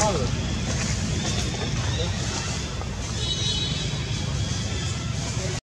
ว่